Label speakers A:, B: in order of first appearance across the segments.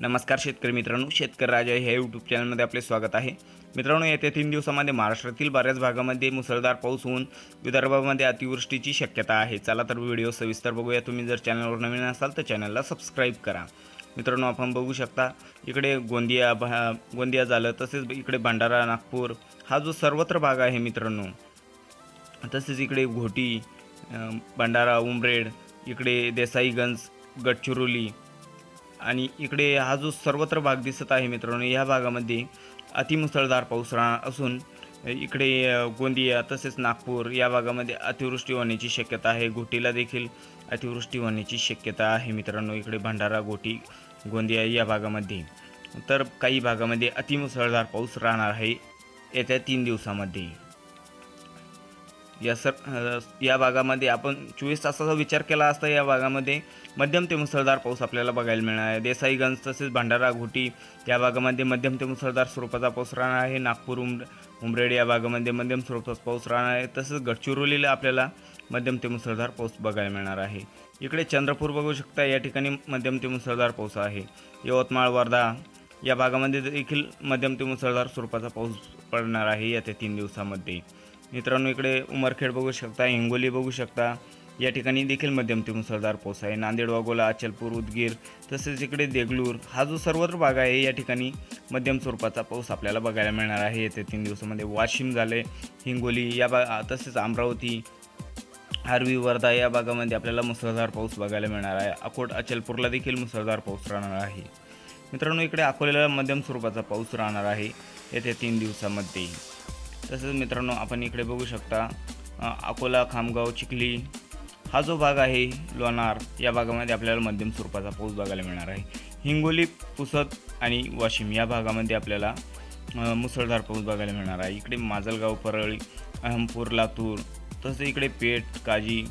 A: नमस्कार शेतकरी मित्रांनो शेतकरी राजा ह्या यूट्यूब चॅनलमध्ये आपले स्वागत आहे. मित्रांनो येत्या तीन दिवसामध्ये महाराष्ट्रातील बऱ्याच भागामध्ये मुसळधार पाऊस होऊन विदर्भामध्ये अतिवृष्टीची शक्यता आहे. चला तर व्हिडिओ सविस्तर बघूया. तुम्ही जर चॅनलवर नवीन असाल तर चॅनलला सबस्क्राईब करा. मित्रांनो आपण बघू शकता इकडे गोंदिया भा गोंदिया झालं तसेच इकडे भंडारा नागपूर हा जो सर्वत्र भाग आहे मित्रांनो तसेच इकडे घोटी भंडारा उमरेड इकडे देसाईगंज गडचिरोली आणि इकडे हा जो सर्वत्र भाग दिसत आहे मित्रांनो या भागामध्ये अतिमुसळधार पाऊस राहणार असून इकडे गोंदिया तसेच नागपूर या भागामध्ये अतिवृष्टी होण्याची शक्यता आहे. घोटीला देखील अतिवृष्टी होण्याची शक्यता आहे मित्रांनो इकडे भंडारा घोटी गोंदिया या भागामध्ये. तर काही भागामध्ये अतिमुसळधार पाऊस राहणार आहे येत्या तीन दिवसामध्ये. या सर या भागामध्ये आपण चोवीस तासाचा विचार केला असता या भागामध्ये मध्यम ते मुसळधार पाऊस आपल्याला बघायला मिळणार आहे. देसाईगंज तसेच भंडारा घोटी या भागामध्ये मध्यम ते मुसळधार स्वरूपाचा पाऊस राहणार आहे. नागपूर उम उमरेड या भागामध्ये मध्यम स्वरूपाचा पाऊस राहणार आहे. तसंच गडचिरोलीला आपल्याला मध्यम ते मुसळधार पाऊस बघायला मिळणार आहे. इकडे चंद्रपूर बघू शकता या ठिकाणी मध्यम ते मुसळधार पाऊस आहे. यवतमाळ वर्धा या भागामध्ये देखील मध्यम ते मुसळधार स्वरूपाचा पाऊस पडणार आहे येत्या तीन दिवसामध्ये. मित्रांनो इकडे उमरखेड बघू शकता हिंगोली बघू शकता. या ठिकाणी देखील मध्यम ते मुसळधार पाऊस आहे. नांदेड वाघोला अचलपूर उदगीर तसेच इकडे देगलूर. हा जो सर्वत्र भाग आहे या ठिकाणी मध्यम स्वरूपाचा पाऊस आपल्याला बघायला मिळणार आहे. येत्या तीन दिवसामध्ये वाशिम झाले हिंगोली या बा तसेच अमरावती आरवी वर्धा या भागामध्ये आपल्याला मुसळधार पाऊस बघायला मिळणार आहे. अकोट अचलपूरला देखील मुसळधार पाऊस राहणार आहे. मित्रांनो इकडे अकोल्याला मध्यम स्वरूपाचा पाऊस राहणार आहे. येत्या तीन दिवसामध्ये. तसंच मित्रांनो आपण इकडे बघू शकता अकोला खामगाव चिखली हा जो भाग आहे लोणार या भागामध्ये आपल्याला मध्यम स्वरूपाचा पाऊस बघायला मिळणार आहे. हिंगोली पुसद आणि वाशिम या भागामध्ये आपल्याला मुसळधार पाऊस बघायला मिळणार आहे. इकडे माजलगाव परळी अहमपूर लातूर तसंच इकडे पेठ काजी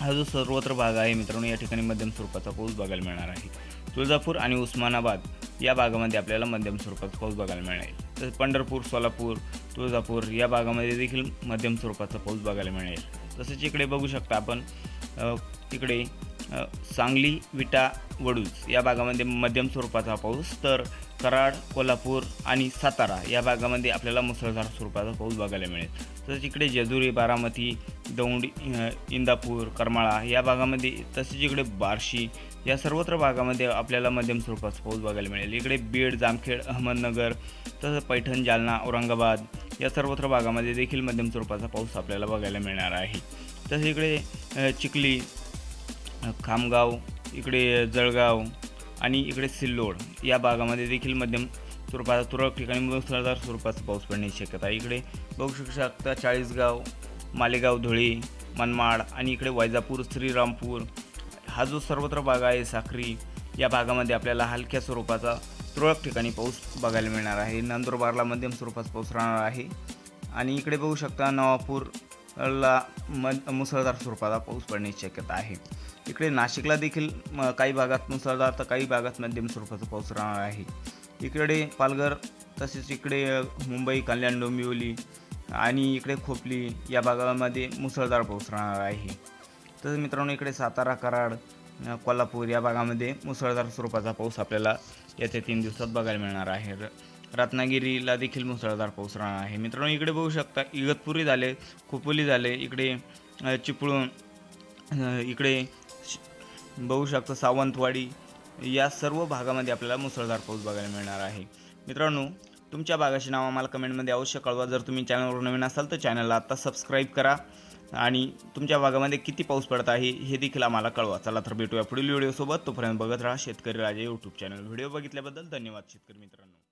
A: हा जो सर्वत्र भाग आहे मित्रांनो या ठिकाणी मध्यम स्वरूपाचा पाऊस बघायला मिळणार आहे. तुळजापूर आणि उस्मानाबाद या भागामध्ये आपल्याला मध्यम स्वरूपाचा पाऊस बघायला मिळेल तसेच पंढरपूर सोलापूर तुळजापूर या भागामध्ये देखील मध्यम स्वरूपाचा पाऊस बघायला मिळेल. तसेच इकडे बघू शकता आपण तिकडे इकडे सांगली विटा वडूज या भागामध्ये मध्यम स्वरूपाचा पाऊस तर कराड कोल्हापूर आणि सातारा या भागामध्ये आपल्याला मुसळधार स्वरूपाचा पाऊस बघायला मिळेल. तसेच इकडे जेजुरी बारामती दौंड इंदापूर करमाळा या भागामध्ये तसेच इकडे बार्शी या सर्वत्र भागामध्ये आपल्याला मध्यम स्वरूपाचा पाऊस बघायला मिळेल. इकडे बीड जामखेड अहमदनगर तसंच पैठण जालना औरंगाबाद या सर्वत्र भागामध्ये देखील मध्यम स्वरूपाचा पाऊस आपल्याला बघायला मिळणार आहे. तसेच इकडे चिखली खामगाव इकडे जळगाव आणि इकडे सिल्लोड या भागामध्ये देखील मध्यम स्वरूपाचा तुरळक ठिकाणी मुसळधार स्वरूपाचा पाऊस पडण्याची शक्यता इकडे बघू शकू शकता चाळीसगाव मालेगाव धुळे मनमाड आणि इकडे वैजापूर श्रीरामपूर हा जो सर्वत्र भाग आहे साखरी या भागामध्ये आपल्याला हलक्या स्वरूपाचा तुरळक ठिकाणी पाऊस बघायला मिळणार आहे. नंदुरबारला मध्यम स्वरूपाचा पाऊस राहणार आहे. आणि इकडे बघू शकता नवापूरला म मुसळधार स्वरूपाचा पाऊस पडण्याची शक्यता आहे. इकडे नाशिकला देखील म, काही भागात मुसळधार तर काही भागात मध्यम स्वरूपाचा पाऊस राहणार आहे. इकडे पालघर तसेच इकडे मुंबई कल्याण डोंबिवली आणि इकडे खोपली या भागामध्ये मुसळधार पाऊस राहणार आहे. तसेच मित्रांनो इकडे सातारा कराड कोल्हापूर या भागामध्ये मुसळधार स्वरूपाचा पाऊस आपल्याला येत्या तीन दिवसात बघायला मिळणार आहे. र रत्नागिरीला देखील मुसळधार पाऊस राहणार आहे. मित्रांनो इकडे बघू शकता इगतपुरी झाले खोपोली झाले इकडे चिपळूण इकडे बघू शकता सावंतवाडी या सर्व भागामध्ये आपल्याला मुसळधार पाऊस बघायला मिळणार आहे. मित्रांनो तुमच्या भागाचे नाव आम्हाला कमेंटमध्ये अवश्य कळवा. जर तुम्ही चॅनलवर नवीन असाल तर चॅनलला आत्ता सबस्क्राईब करा. आणि तुमच्या भागामध्ये किती पाऊस पडत आहे हे देखील आम्हाला कळवा. चला तर भेटूया पुढील व्हिडिओसोबत. तोपर्यंत बघत राहा Shetkari Raja YouTube channel video बघितल्याबद्दल धन्यवाद शेतकरी मित्रांनो.